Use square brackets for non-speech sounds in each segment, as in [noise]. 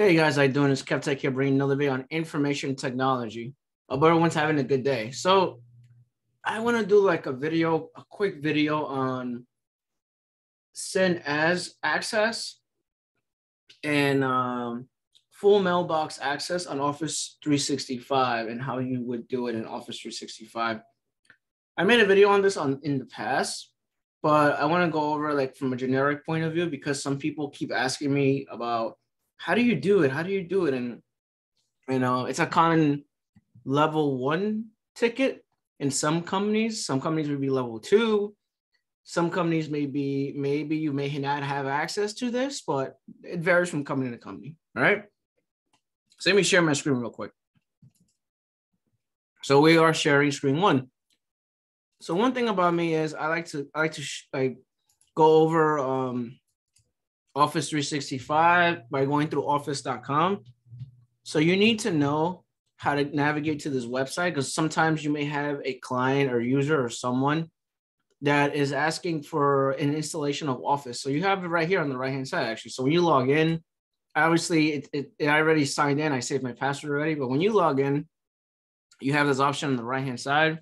Hey guys, how you doing? It's KevTech here bringing another video on information technology. Hope everyone's having a good day. So I want to do like a video, a quick video on send as access and um, full mailbox access on Office 365 and how you would do it in Office 365. I made a video on this on in the past, but I want to go over like from a generic point of view because some people keep asking me about how do you do it? How do you do it? And you know, it's a common level one ticket in some companies. Some companies would be level two. Some companies may be maybe you may not have access to this, but it varies from company to company. All right. So let me share my screen real quick. So we are sharing screen one. So one thing about me is I like to I like to like go over um Office 365 by going through office.com. So you need to know how to navigate to this website because sometimes you may have a client or user or someone that is asking for an installation of Office. So you have it right here on the right hand side, actually. So when you log in, obviously it, it, it, I already signed in, I saved my password already, but when you log in, you have this option on the right hand side.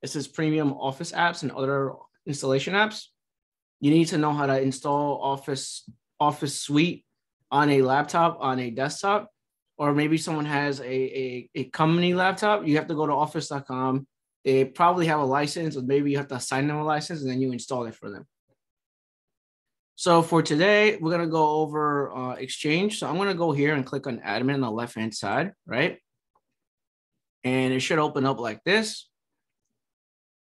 It says premium Office apps and other installation apps you need to know how to install Office Office Suite on a laptop, on a desktop, or maybe someone has a, a, a company laptop. You have to go to office.com. They probably have a license, or maybe you have to assign them a license and then you install it for them. So for today, we're gonna go over uh, Exchange. So I'm gonna go here and click on admin on the left-hand side, right? And it should open up like this.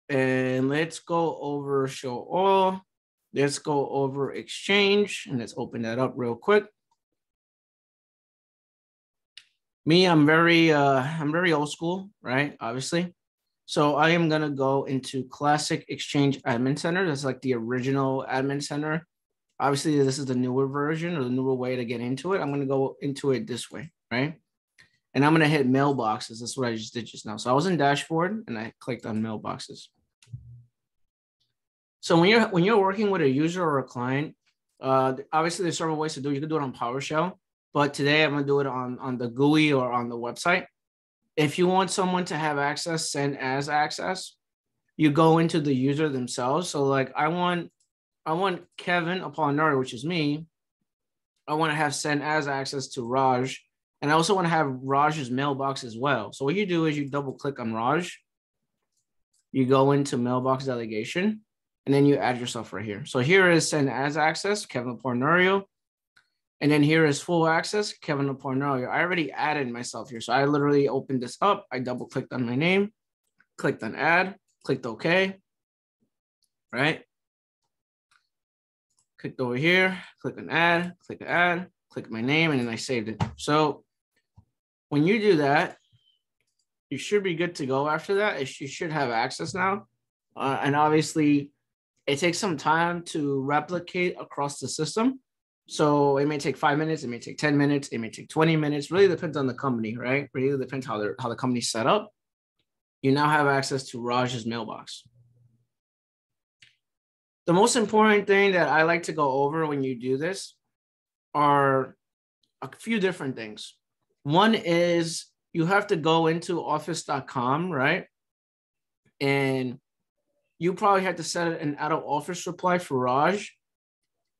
And let's go over show all. Let's go over Exchange and let's open that up real quick. Me, I'm very, uh, I'm very old school, right? Obviously. So I am gonna go into Classic Exchange Admin Center. That's like the original Admin Center. Obviously, this is the newer version or the newer way to get into it. I'm gonna go into it this way, right? And I'm gonna hit mailboxes. That's what I just did just now. So I was in dashboard and I clicked on mailboxes. So when you're when you're working with a user or a client, uh, obviously there's several ways to do. it. You can do it on PowerShell, but today I'm gonna do it on on the GUI or on the website. If you want someone to have access, send as access, you go into the user themselves. So like I want I want Kevin Apollinario, which is me. I want to have send as access to Raj. And I also want to have Raj's mailbox as well. So what you do is you double click on Raj. You go into mailbox delegation and then you add yourself right here. So here is send as access, Kevin Apollinario. And then here is full access, Kevin Apollinario. I already added myself here. So I literally opened this up. I double clicked on my name, clicked on add, clicked OK, right? Clicked over here, click on add, click add, click my name, and then I saved it. So when you do that, you should be good to go after that. You should have access now. Uh, and obviously, it takes some time to replicate across the system. So it may take five minutes, it may take 10 minutes, it may take 20 minutes. Really depends on the company, right? Really depends how how the company's set up. You now have access to Raj's mailbox. The most important thing that I like to go over when you do this are a few different things. One is you have to go into office.com, right? And you probably had to set an out of office reply for Raj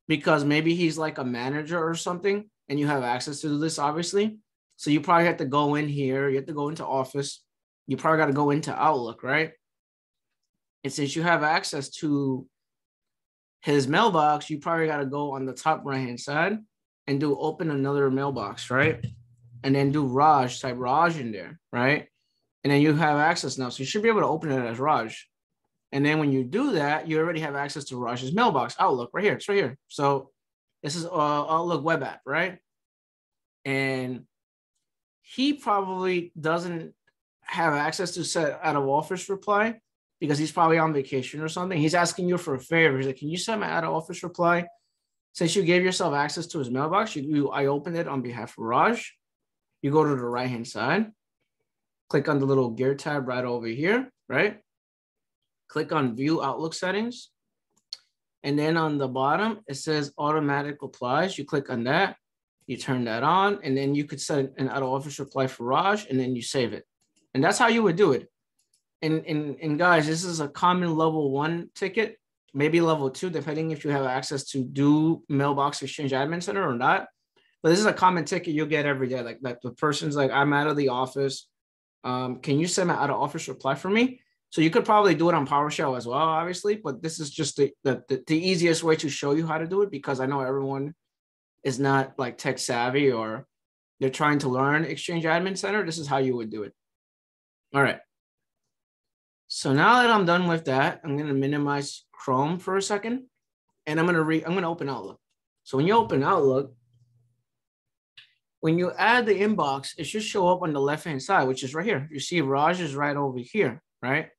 because maybe he's like a manager or something and you have access to this, obviously. So you probably have to go in here, you have to go into office, you probably got to go into Outlook, right? And since you have access to his mailbox, you probably got to go on the top right hand side and do open another mailbox, right? And then do Raj, type Raj in there, right? And then you have access now. So you should be able to open it as Raj. And then when you do that, you already have access to Raj's mailbox, Outlook, right here. It's right here. So this is uh, Outlook web app, right? And he probably doesn't have access to set out of office reply because he's probably on vacation or something. He's asking you for a favor. He's like, "Can you send my out of office reply?" Since you gave yourself access to his mailbox, you, you I opened it on behalf of Raj. You go to the right hand side, click on the little gear tab right over here, right? Click on view Outlook settings. And then on the bottom, it says automatic replies. You click on that. You turn that on, and then you could set an out of office reply for Raj, and then you save it. And that's how you would do it. And, and, and guys, this is a common level one ticket, maybe level two, depending if you have access to do mailbox exchange admin center or not. But this is a common ticket you'll get every day. Like, like the person's like, I'm out of the office. Um, can you send an out of office reply for me? So you could probably do it on PowerShell as well, obviously, but this is just the, the, the, easiest way to show you how to do it because I know everyone is not like tech savvy or they're trying to learn Exchange Admin Center. This is how you would do it. All right. So now that I'm done with that, I'm going to minimize Chrome for a second and I'm going to re I'm going to open Outlook. So when you open Outlook, when you add the inbox, it should show up on the left-hand side, which is right here. You see Raj is right over here, right?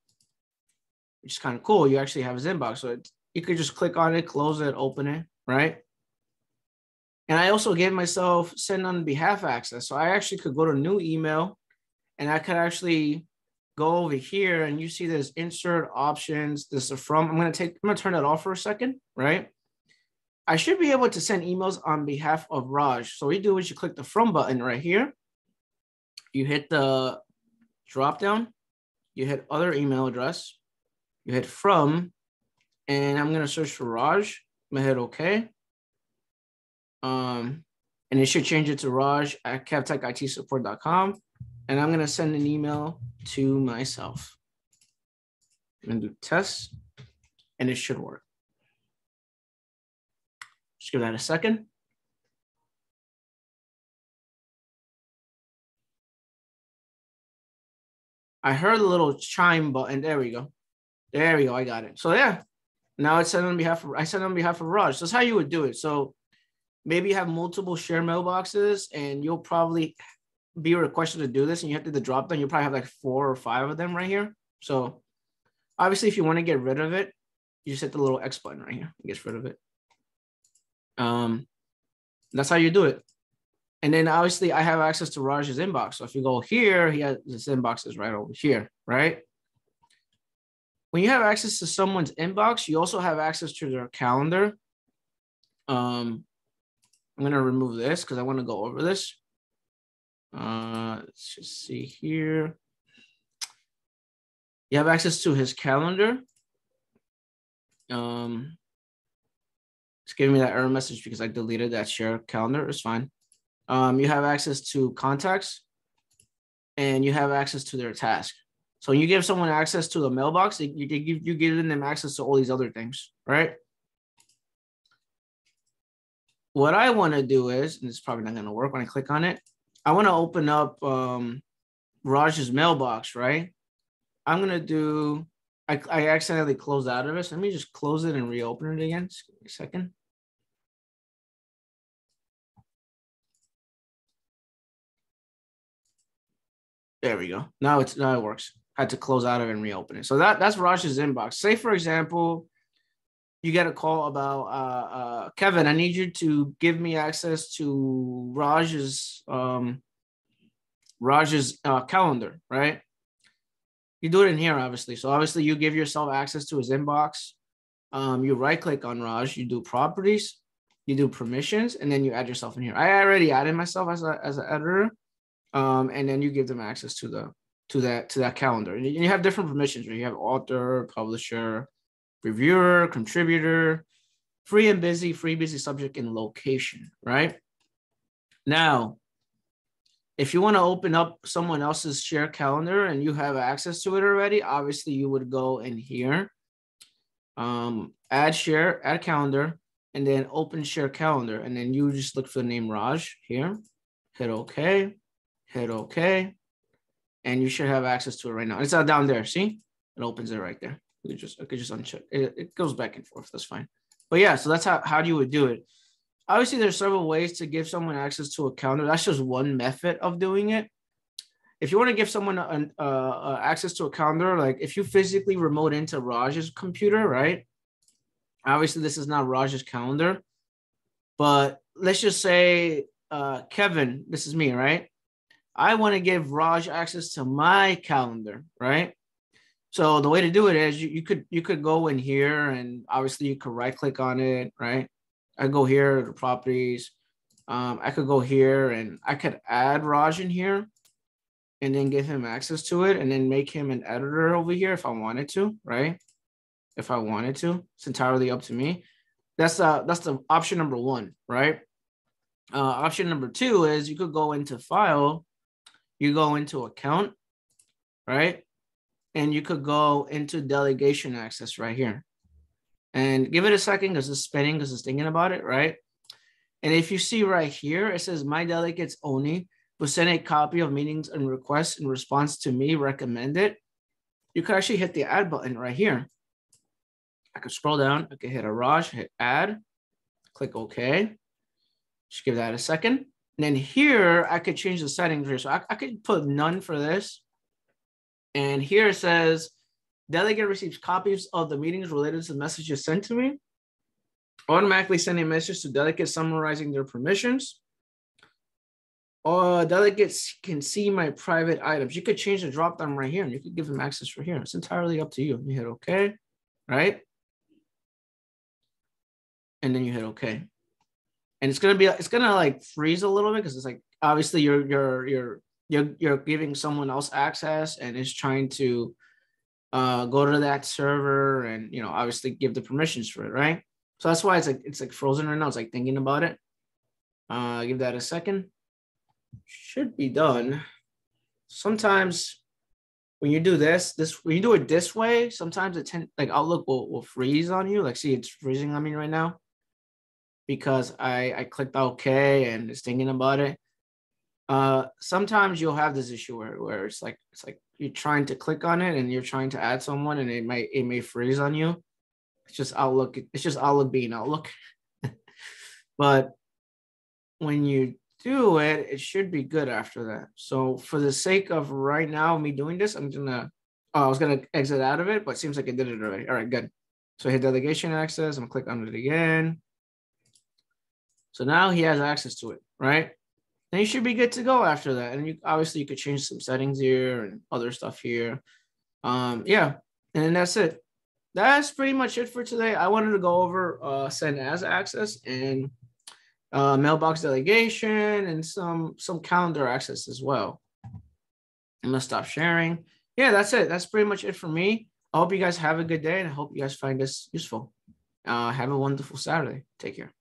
Which is kind of cool. You actually have his inbox. So it, you could just click on it, close it, open it, right? And I also gave myself send on behalf access. So I actually could go to new email and I could actually go over here and you see there's insert options. This is from, I'm going to take, I'm going to turn that off for a second, right? I should be able to send emails on behalf of Raj. So what you do is you click the from button right here. You hit the drop down, you hit other email address, you hit from, and I'm going to search for Raj. I'm to hit OK. Um, and it should change it to Raj at kevtechitsupport.com. And I'm going to send an email to myself. I'm to do test, and it should work. Just give that a second. I heard a little chime button. There we go. There we go. I got it. So yeah, now it's sent on behalf of I sent on behalf of Raj. So that's how you would do it. So maybe you have multiple share mailboxes and you'll probably be requested to do this and you have to do the drop down. You'll probably have like four or five of them right here. So obviously if you want to get rid of it, you just hit the little X button right here. It gets rid of it. Um, that's how you do it. And then obviously I have access to Raj's inbox. So if you go here, he has his inbox is right over here, right? When you have access to someone's inbox, you also have access to their calendar. Um, I'm gonna remove this because I want to go over this. Uh, let's just see here. You have access to his calendar. Um, it's giving me that error message because I deleted that share calendar. It's fine. Um, you have access to contacts and you have access to their task. So you give someone access to the mailbox, you, give you giving them access to all these other things, right? What I want to do is, and it's probably not going to work when I click on it. I want to open up um, Raj's mailbox, right? I'm going to do, I, I accidentally closed out of it. So let me just close it and reopen it again. Just a second. There we go. Now it's now it works. Had to close out of and reopen it. So that that's Raj's inbox. Say for example, you get a call about uh, uh, Kevin. I need you to give me access to Raj's um, Raj's uh, calendar, right? You do it in here, obviously. So obviously, you give yourself access to his inbox. Um, you right click on Raj. You do properties. You do permissions, and then you add yourself in here. I already added myself as a as an editor um, and then you give them access to the to that to that calendar. And you have different permissions. Right? You have author, publisher, reviewer, contributor, free and busy, free busy subject, and location. Right now, if you want to open up someone else's share calendar and you have access to it already, obviously you would go in here, um, add share, add calendar, and then open share calendar. And then you just look for the name Raj here, hit OK hit OK, and you should have access to it right now. It's not down there. See, it opens it right there. You just, I could just uncheck. It, it goes back and forth. That's fine. But yeah, so that's how how you would do it. Obviously, there's several ways to give someone access to a calendar. That's just one method of doing it. If you want to give someone an, uh, uh, access to a calendar, like if you physically remote into Raj's computer, right? Obviously, this is not Raj's calendar, but let's just say uh, Kevin, this is me, right? I want to give Raj access to my calendar, right? So the way to do it is you, you could you could go in here and obviously you could right click on it, right? I go here to properties, Um, I could go here and I could add Raj in here and then give him access to it and then make him an editor over here if I wanted to, right? If I wanted to, it's entirely up to me. That's uh that's the option number one, right? Uh, option number two is you could go into file, you go into account, right? And you could go into delegation access right here. And give it a second because it's spinning because it's thinking about it, right? And if you see right here, it says my delegates only will send a copy of meetings and requests in response to me recommended. You could actually hit the add button right here. I could scroll down, I could hit a Raj, hit add, click OK. Just give that a second. And then here, I could change the settings here. So I, I could put none for this. And here it says, delegate receives copies of the meetings related to the messages sent to me. Automatically sending a message to delegates summarizing their permissions. Or delegates can see my private items. You could change the drop down right here and you could give them access right here. It's entirely up to you. You hit OK, right? And then you hit OK and it's gonna be it's gonna like freeze a little bit because it's like obviously you're you're you're you're you're giving someone else access and it's trying to uh go to that server and you know obviously give the permissions for it right? So that's why it's like it's like frozen right now. It's like thinking about it. Uh give that a second. Should be done. Sometimes when you do this this when you do it this way sometimes it tend like outlook will, will freeze on you. Like see it's freezing on me right now because I, I clicked OK and it's thinking about it. Uh, sometimes you'll have this issue where, where it's like it's like you're trying to click on it and you're trying to add someone and it might it may freeze on you. It's just Outlook. It's just Outlook being Outlook. [laughs] but when you do it, it should be good after that. So for the sake of right now, me doing this, I'm gonna. Oh, I was gonna exit out of it, but seems like I did it already. All right, good. So hit delegation access. I'm gonna click on it again. So now he has access to it, right? And you should be good to go after that. And you obviously you could change some settings here and other stuff here. Um, yeah, and that's it. That's pretty much it for today. I wanted to go over uh, send as access and uh, mailbox delegation and some some calendar access as well. I'm gonna stop sharing. Yeah, that's it. That's pretty much it for me. I hope you guys have a good day and I hope you guys find this useful. Uh, have a wonderful Saturday. Take care.